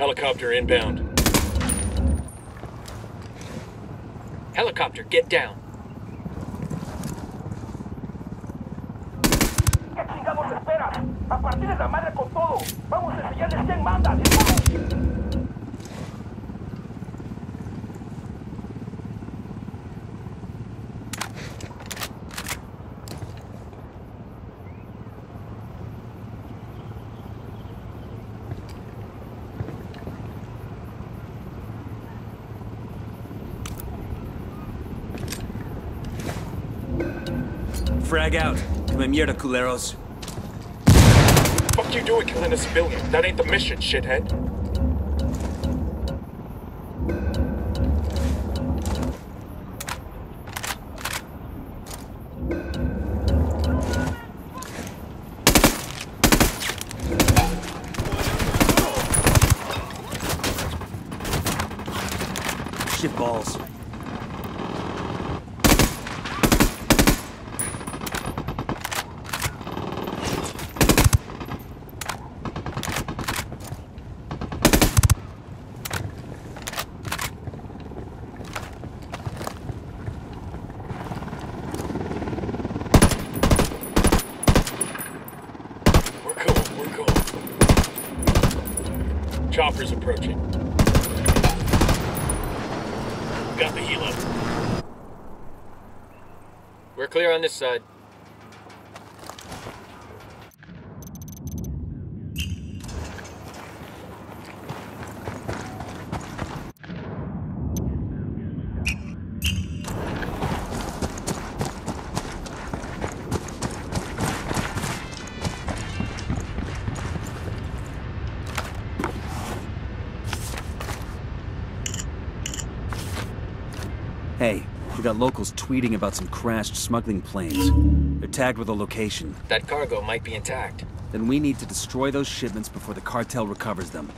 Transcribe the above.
Helicopter inbound. Helicopter, get down. ¿Qué chingados esperas? A partir de la madre con todo. Vamos a enseñarles quién manda. Frag out. Come mierda, culeros. Fuck you doing killing a civilian? That ain't the mission, shithead. Shit balls. We're cool, we're cool. Chopper's approaching. Got the helo. We're clear on this side. Hey, we got locals tweeting about some crashed smuggling planes. They're tagged with a location. That cargo might be intact. Then we need to destroy those shipments before the cartel recovers them.